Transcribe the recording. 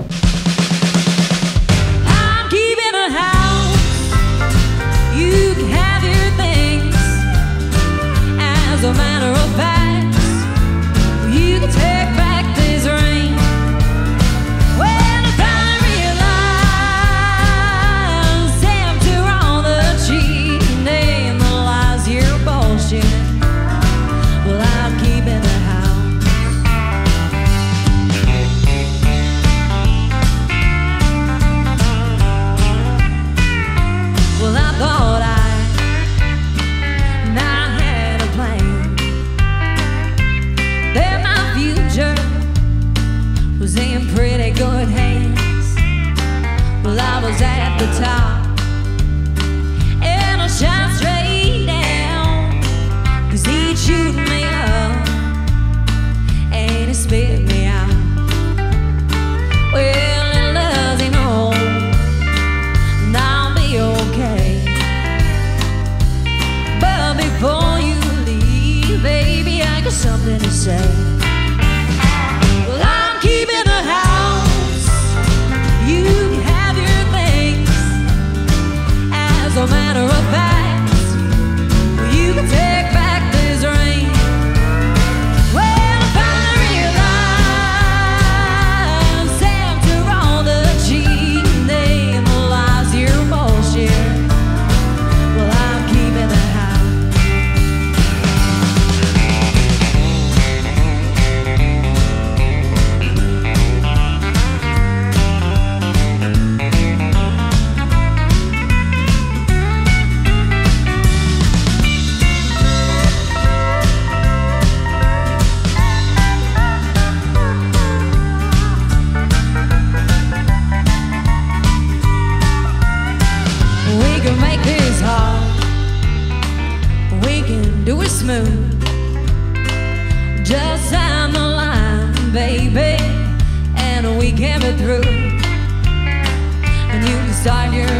I'm in pretty good hands. Well, I was at the top, and I shot straight down. Cause he'd shoot me up, and he spit me out. Well, it doesn't know, and I'll be okay. But before you leave, baby, I got something to say. It smooth. Just sign the line, baby, and we can be through. And you can start your